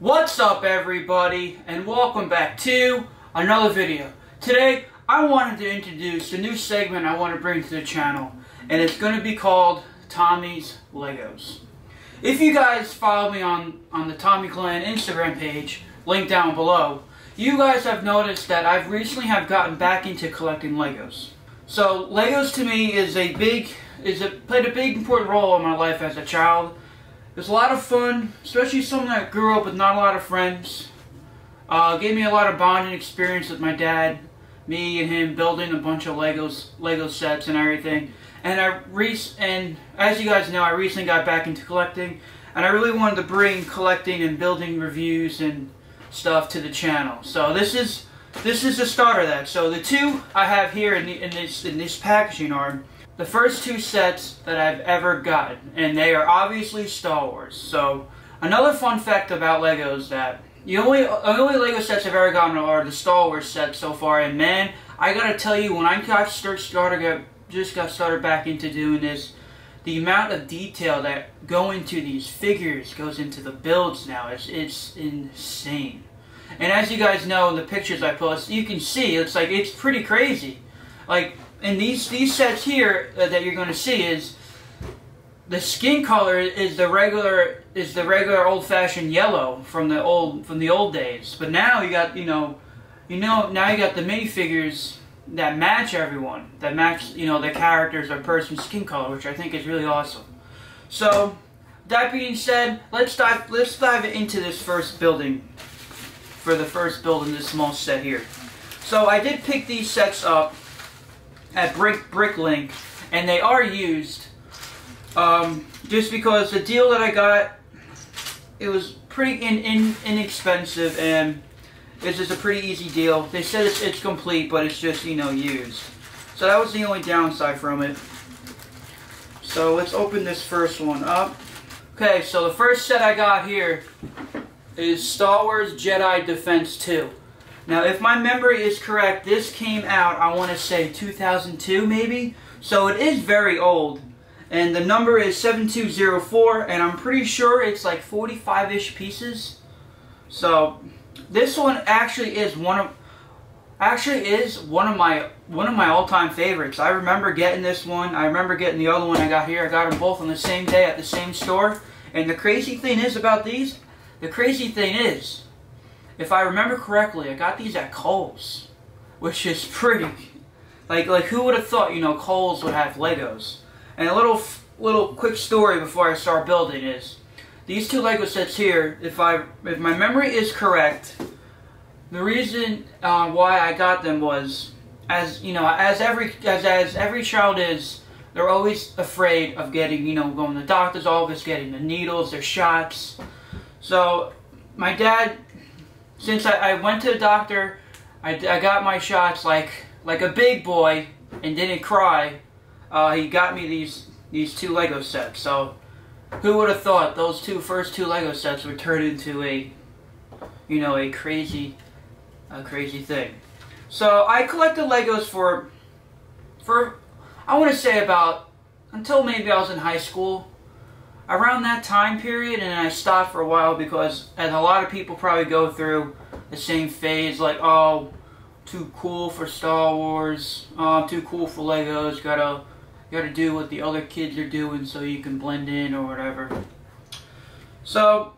What's up everybody and welcome back to another video. Today I wanted to introduce a new segment I want to bring to the channel and it's going to be called Tommy's Legos. If you guys follow me on, on the Tommy Clan Instagram page, link down below, you guys have noticed that I've recently have gotten back into collecting Legos. So Legos to me is a big, is a, played a big important role in my life as a child was a lot of fun, especially someone that grew up with not a lot of friends. Uh, gave me a lot of bonding experience with my dad, me and him building a bunch of Legos, Lego sets and everything. And I re and as you guys know, I recently got back into collecting, and I really wanted to bring collecting and building reviews and stuff to the channel. So this is this is the start of that. So the two I have here in, the, in this in this packaging are the first two sets that I've ever gotten, and they are obviously Star Wars. So, another fun fact about Legos that the only, the only Lego sets I've ever gotten are the Star Wars sets so far, and man, I gotta tell you, when I got started, just got started back into doing this, the amount of detail that go into these figures goes into the builds now. It's, it's insane. And as you guys know in the pictures I post, you can see, it's like, it's pretty crazy. Like, and these these sets here uh, that you're going to see is the skin color is the regular is the regular old-fashioned yellow from the old from the old days. But now you got you know you know now you got the minifigures that match everyone that match you know the characters or person's skin color, which I think is really awesome. So that being said, let's dive let's dive into this first building for the first build in this small set here. So I did pick these sets up at Brick Bricklink, and they are used. Um, just because the deal that I got, it was pretty in, in, inexpensive, and it's just a pretty easy deal. They said it's, it's complete, but it's just, you know, used. So that was the only downside from it. So let's open this first one up. Okay, so the first set I got here is Star Wars Jedi Defense 2. Now, if my memory is correct, this came out, I want to say 2002 maybe? So it is very old. And the number is 7204, and I'm pretty sure it's like 45-ish pieces. So, this one actually is one of actually is one of my one of my all-time favorites. I remember getting this one. I remember getting the other one I got here. I got them both on the same day at the same store. And the crazy thing is about these, the crazy thing is, if I remember correctly, I got these at Kohl's, which is pretty. Like, like who would have thought, you know, Kohl's would have Legos? And a little, little quick story before I start building is, these two Lego sets here, if I, if my memory is correct, the reason uh, why I got them was, as you know, as every, as as every child is, they're always afraid of getting, you know, going to the doctor's office, getting the needles, their shots. So, my dad since I, I went to the doctor, I, I got my shots like like a big boy and didn't cry. Uh, he got me these these two Lego sets. So who would have thought those two first two Lego sets would turn into a you know a crazy a crazy thing. So I collected Legos for for I want to say about until maybe I was in high school around that time period and I stopped for a while because as a lot of people probably go through the same phase like oh too cool for Star Wars oh, too cool for Legos gotta gotta do what the other kids are doing so you can blend in or whatever. So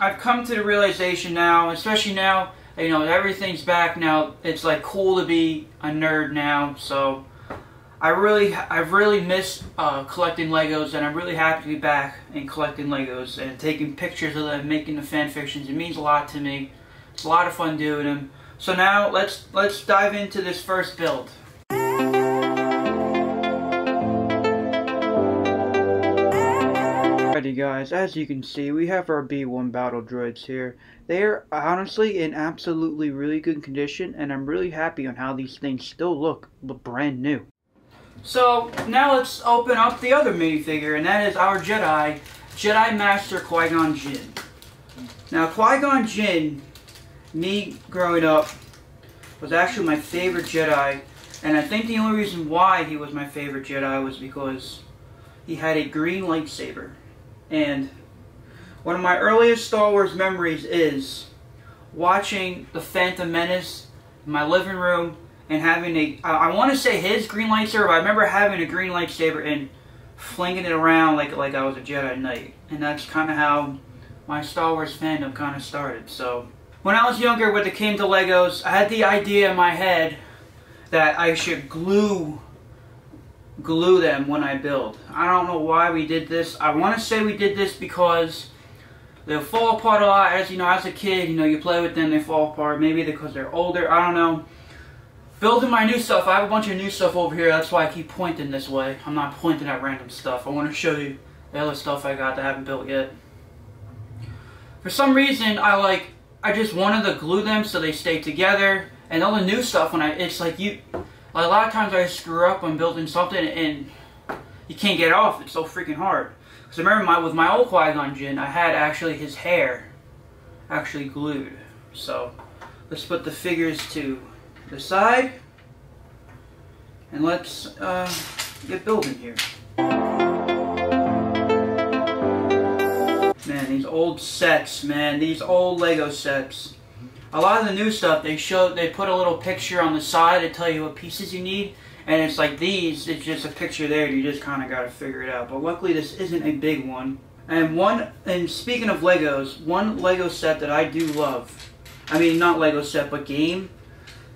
I've come to the realization now especially now you know everything's back now it's like cool to be a nerd now so I really, I've really missed uh, collecting Legos, and I'm really happy to be back and collecting Legos and taking pictures of them, making the fan fictions. It means a lot to me. It's a lot of fun doing them. So now let's let's dive into this first build. Alrighty guys, as you can see, we have our B1 battle droids here. They are honestly in absolutely really good condition, and I'm really happy on how these things still look brand new. So now let's open up the other minifigure, and that is our Jedi, Jedi Master Qui-Gon Jinn. Now Qui-Gon Jinn, me growing up, was actually my favorite Jedi, and I think the only reason why he was my favorite Jedi was because he had a green lightsaber. And One of my earliest Star Wars memories is watching The Phantom Menace in my living room and having a, I, I want to say his green lightsaber, I remember having a green lightsaber and flinging it around like, like I was a Jedi Knight. And that's kind of how my Star Wars fandom kind of started. So, when I was younger, when it came to Legos, I had the idea in my head that I should glue glue them when I build. I don't know why we did this. I want to say we did this because they'll fall apart a lot. As you know, as a kid, you know, you play with them, they fall apart. Maybe because they're older. I don't know. Building my new stuff. I have a bunch of new stuff over here. That's why I keep pointing this way. I'm not pointing at random stuff. I want to show you the other stuff I got that I haven't built yet. For some reason, I like, I just wanted to glue them so they stay together. And all the new stuff, when I, it's like you, like a lot of times I screw up when building something and you can't get off. It's so freaking hard. Because remember my, with my old Qui-Gon Jinn, I had actually his hair actually glued. So let's put the figures to the side. And let's uh, get building here. Man, these old sets, man. These old Lego sets. A lot of the new stuff, they show, they put a little picture on the side to tell you what pieces you need. And it's like these, it's just a picture there, you just kind of got to figure it out. But luckily this isn't a big one. And one, and speaking of Legos, one Lego set that I do love, I mean not Lego set, but game,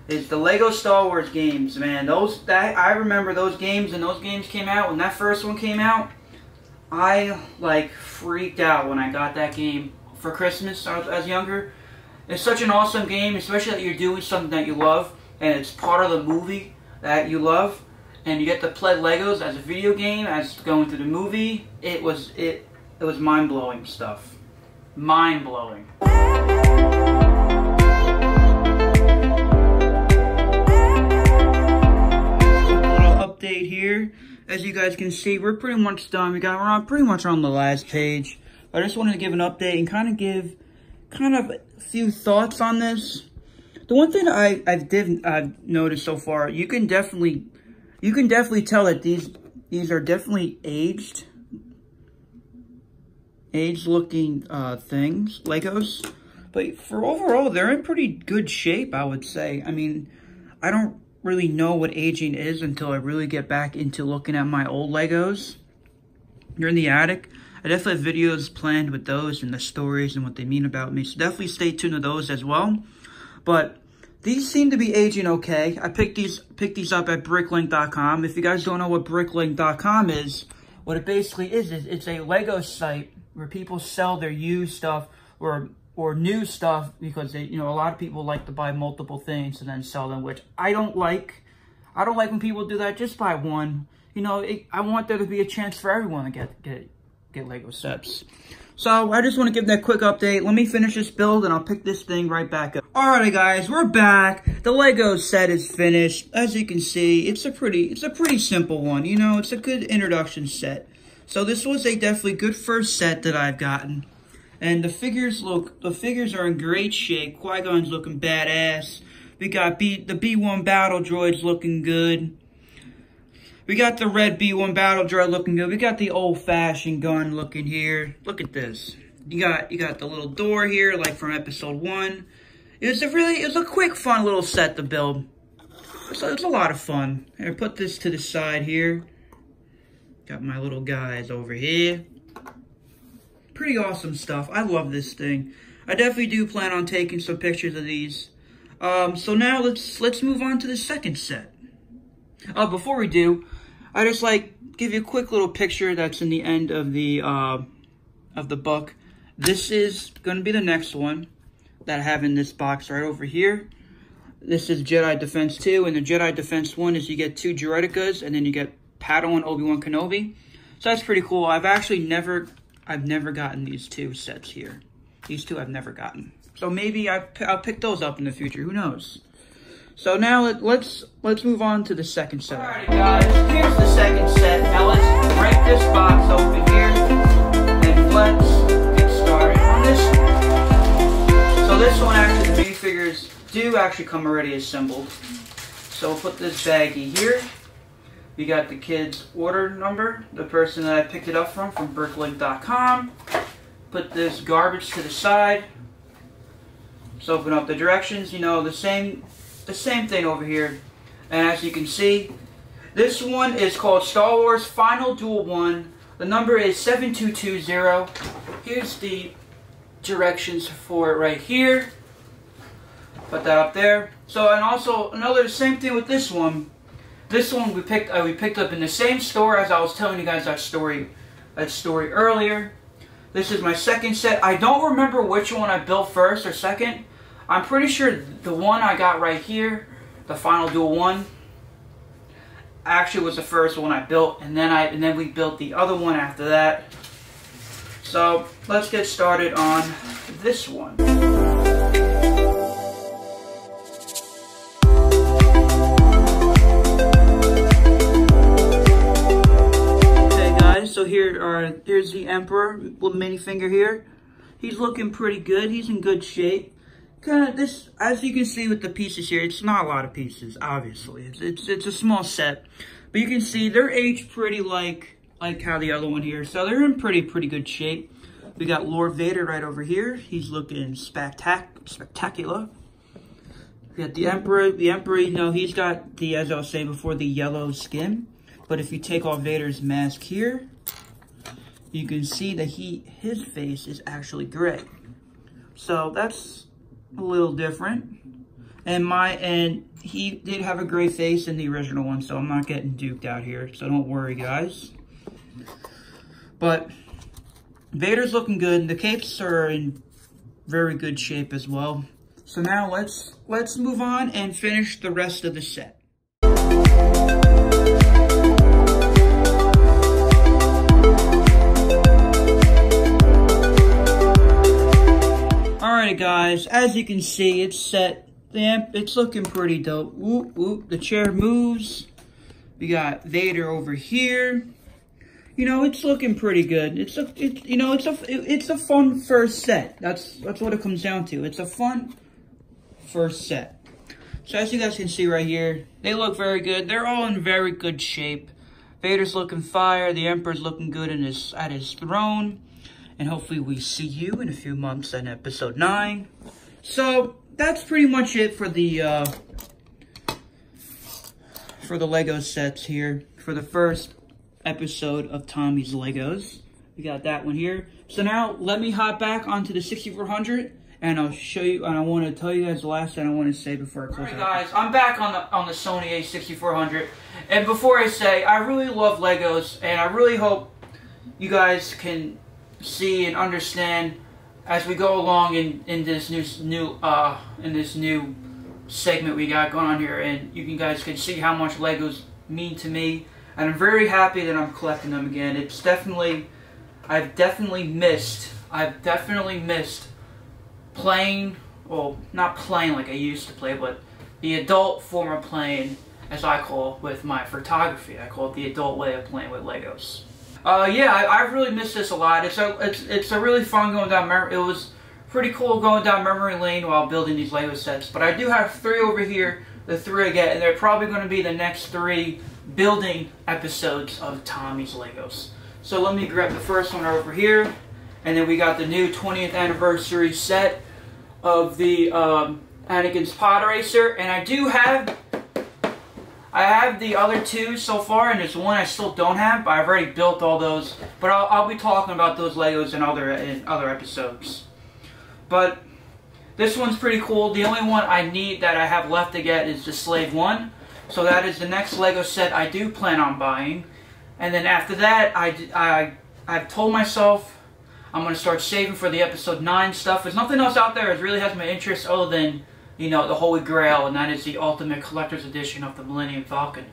is the Lego Star Wars games, man. Those, that, I remember those games, and those games came out, when that first one came out, I, like, freaked out when I got that game for Christmas as, as younger. It's such an awesome game, especially that you're doing something that you love, and it's part of the movie that you love, and you get to play Legos as a video game, as going through the movie. It was it it was mind blowing stuff, mind here. As you guys can see, we're pretty much done. We got we're on pretty much on the last page. I just wanted to give an update and kind of give kind of a few thoughts on this. The one thing I, I've, div, I've noticed so far, you can definitely, you can definitely tell that these, these are definitely aged, aged looking uh, things, Legos. But for overall, they're in pretty good shape, I would say. I mean, I don't really know what aging is until I really get back into looking at my old Legos. You're in the attic. I definitely have videos planned with those and the stories and what they mean about me. So definitely stay tuned to those as well. But these seem to be aging okay. I picked these picked these up at bricklink.com. If you guys don't know what bricklink.com is, what it basically is, is it's a Lego site where people sell their used stuff or or new stuff because they, you know, a lot of people like to buy multiple things and then sell them, which I don't like. I don't like when people do that. Just buy one. You know, it, I want there to be a chance for everyone to get get get Lego sets. So I just want to give that quick update. Let me finish this build and I'll pick this thing right back up. Alrighty guys, we're back. The Lego set is finished. As you can see, it's a pretty it's a pretty simple one. You know, it's a good introduction set. So this was a definitely good first set that I've gotten. And the figures look the figures are in great shape. Qui-Gon's looking badass. We got B the B1 battle droids looking good. We got the red B1 battle droid looking good. We got the old-fashioned gun looking here. Look at this. You got you got the little door here, like from episode one. It was a really, it was a quick, fun little set to build. So it's a lot of fun. I put this to the side here. Got my little guys over here. Pretty awesome stuff. I love this thing. I definitely do plan on taking some pictures of these. Um, so now let's let's move on to the second set. Uh, before we do, I just like give you a quick little picture that's in the end of the uh, of the book. This is going to be the next one that I have in this box right over here. This is Jedi Defense 2, and the Jedi Defense 1 is you get two Droidekas, and then you get Padawan Obi-Wan Kenobi. So that's pretty cool. I've actually never, I've never gotten these two sets here. These two I've never gotten. So maybe I, I'll pick those up in the future. Who knows? So now let, us let's, let's move on to the second set. Alright guys, here's the second set. Now let's break this box open here and let's get started on this. So this one actually, the minifigures do actually come already assembled. So we'll put this baggie here. We got the kid's order number, the person that I picked it up from, from bricklink.com. put this garbage to the side. Let's open up the directions. You know, the same, the same thing over here. And as you can see, this one is called Star Wars Final Duel 1. The number is 7220. Here's the directions for it right here. Put that up there. So, and also another same thing with this one. This one we picked uh, we picked up in the same store as I was telling you guys that story that story earlier. This is my second set. I don't remember which one I built first or second. I'm pretty sure the one I got right here, the Final Duel one, actually was the first one I built, and then I and then we built the other one after that. So let's get started on this one. So here are here's the Emperor, little minifigure here. He's looking pretty good. He's in good shape. Kind of this, as you can see with the pieces here, it's not a lot of pieces, obviously. It's, it's, it's a small set. But you can see they're aged pretty like, like how the other one here. So they're in pretty, pretty good shape. We got Lord Vader right over here. He's looking spectac spectacular. We got the Emperor. The Emperor, you know, he's got the, as I was saying before, the yellow skin. But if you take off Vader's mask here, you can see that he his face is actually gray. So that's a little different. And my and he did have a gray face in the original one, so I'm not getting duped out here. So don't worry, guys. But Vader's looking good. And the capes are in very good shape as well. So now let's let's move on and finish the rest of the set. Alright guys, as you can see, it's set. The amp, it's looking pretty dope. Whoop, whoop, the chair moves. We got Vader over here. You know, it's looking pretty good. It's a, it, you know, it's a, it, it's a fun first set. That's, that's what it comes down to. It's a fun first set. So as you guys can see right here, they look very good. They're all in very good shape. Vader's looking fire. The Emperor's looking good in his, at his throne. And hopefully we see you in a few months in episode 9. So, that's pretty much it for the, uh, for the Lego sets here. For the first episode of Tommy's Legos. We got that one here. So now, let me hop back onto the 6400 and I'll show you, and I want to tell you guys the last thing I want to say before I close Alright guys, I'm back on the on the Sony a6400, and before I say, I really love Legos, and I really hope you guys can see and understand as we go along in, in this new new uh in this new segment we got going on here and you can guys can see how much Legos mean to me and I'm very happy that I'm collecting them again. It's definitely I've definitely missed I've definitely missed playing well not playing like I used to play but the adult form of playing as I call it, with my photography. I call it the adult way of playing with Legos. Uh, yeah, I, I really missed this a lot. It's a it's it's a really fun going down memory. It was pretty cool going down memory lane while building these Lego sets. But I do have three over here. The three I get, and they're probably going to be the next three building episodes of Tommy's Legos. So let me grab the first one over here, and then we got the new 20th anniversary set of the um, Anakin's Pod Racer, and I do have I have the other two so far, and there's one I still don't have, but I've already built all those. But I'll, I'll be talking about those Legos in other, in other episodes. But this one's pretty cool. The only one I need that I have left to get is the Slave 1. So that is the next Lego set I do plan on buying. And then after that, I, I, I've told myself I'm going to start saving for the episode 9 stuff. There's nothing else out there that really has my interest other than you know, the Holy Grail, and that is the Ultimate Collector's Edition of the Millennium Falcon.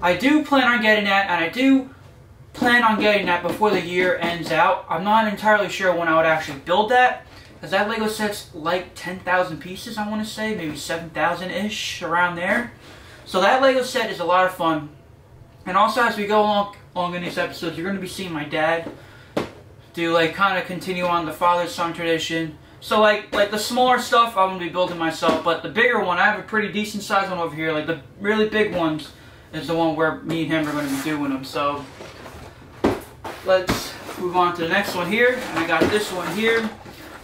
I do plan on getting that, and I do plan on getting that before the year ends out. I'm not entirely sure when I would actually build that, because that Lego set's like 10,000 pieces, I want to say, maybe 7,000-ish, around there. So that Lego set is a lot of fun. And also, as we go along, along in these episodes, you're going to be seeing my dad do, like, kind of continue on the father-son tradition, so like like the smaller stuff I'm gonna be building myself, but the bigger one, I have a pretty decent size one over here. Like the really big ones is the one where me and him are gonna be doing them. So let's move on to the next one here. And I got this one here.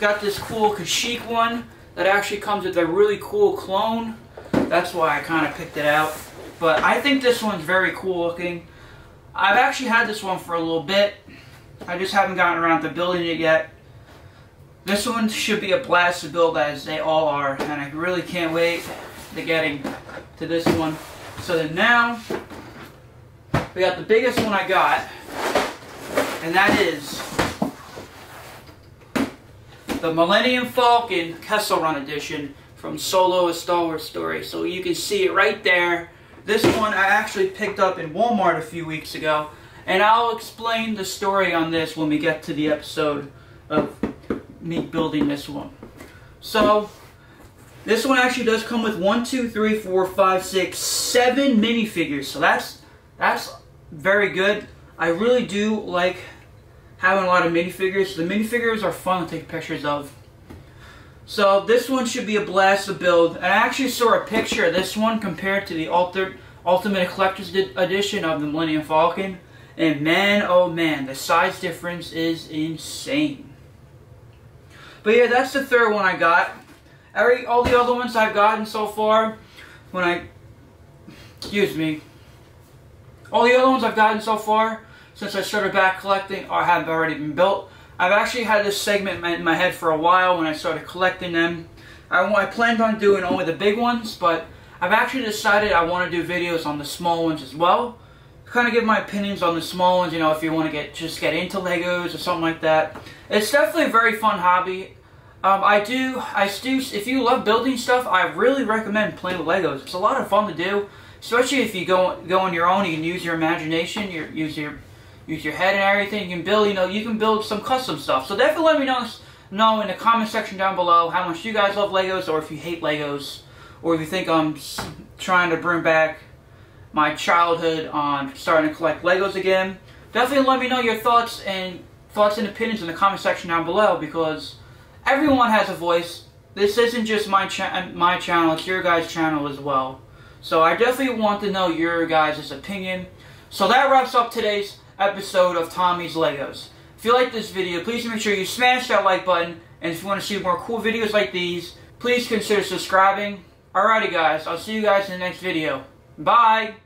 Got this cool Kashyyyk one that actually comes with a really cool clone. That's why I kind of picked it out. But I think this one's very cool looking. I've actually had this one for a little bit. I just haven't gotten around to building it yet. This one should be a blast to build as they all are. And I really can't wait to getting to this one. So then now, we got the biggest one I got. And that is the Millennium Falcon Kessel Run Edition from Solo A Star Wars Story. So you can see it right there. This one I actually picked up in Walmart a few weeks ago. And I'll explain the story on this when we get to the episode of me building this one. So, this one actually does come with one, two, three, four, five, six, seven minifigures. So that's that's very good. I really do like having a lot of minifigures. The minifigures are fun to take pictures of. So this one should be a blast to build. And I actually saw a picture of this one compared to the Ultimate, Ultimate Collector's Edition of the Millennium Falcon. And man, oh man, the size difference is insane. But yeah, that's the third one I got. Every, all the other ones I've gotten so far, when I, excuse me, all the other ones I've gotten so far, since I started back collecting, or have already been built. I've actually had this segment in my head for a while when I started collecting them. I, I planned on doing only the big ones, but I've actually decided I want to do videos on the small ones as well. Kind of give my opinions on the small ones, you know, if you want to get just get into Legos or something like that. It's definitely a very fun hobby. Um, I do, I do, if you love building stuff, I really recommend playing with Legos. It's a lot of fun to do, especially if you go go on your own. You can use your imagination, your, use your use your head and everything. You can build, you know, you can build some custom stuff. So definitely let me know know in the comment section down below how much you guys love Legos, or if you hate Legos, or if you think I'm trying to bring back my childhood on starting to collect Legos again. Definitely let me know your thoughts and thoughts and opinions in the comment section down below because everyone has a voice. This isn't just my, cha my channel, it's your guys' channel as well. So I definitely want to know your guys' opinion. So that wraps up today's episode of Tommy's Legos. If you like this video, please make sure you smash that like button. And if you want to see more cool videos like these, please consider subscribing. Alrighty guys, I'll see you guys in the next video. Bye!